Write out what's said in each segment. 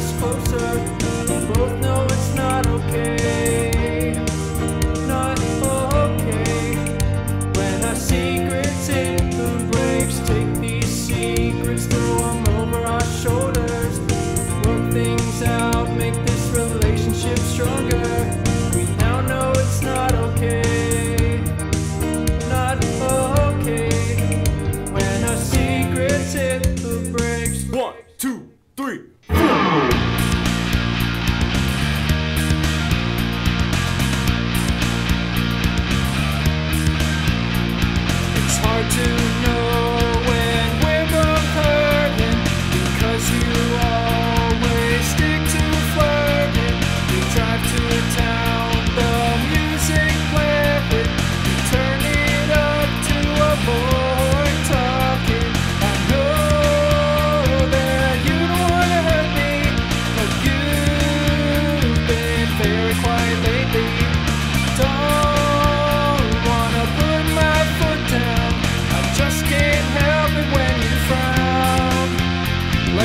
us closer. We both know it's not okay.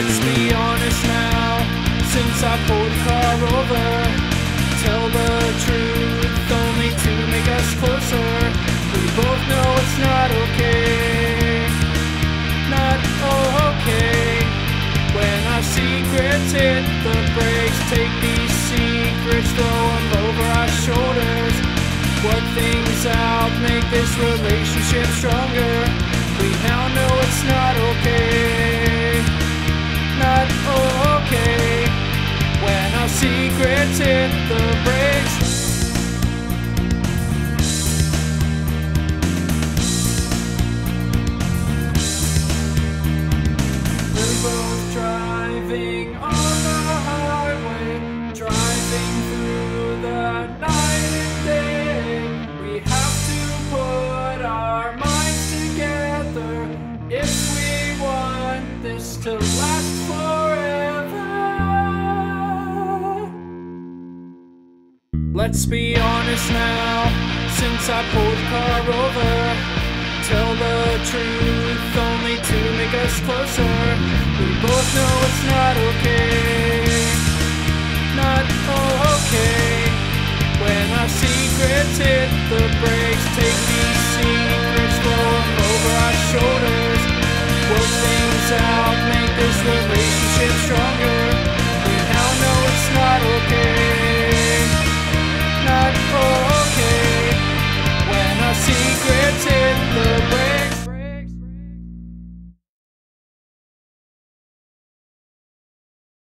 Let's be honest now, since I pulled the car over. Tell the truth, only to make us closer. We both know it's not okay. Not okay. When our secrets hit the brakes, take these secrets, throw them over our shoulders. Work things out, make this relationship stronger. We now know it's not okay. secrets the brain. Let's be honest now, since I pulled the car over Tell the truth, only to make us closer. We both know it's not okay.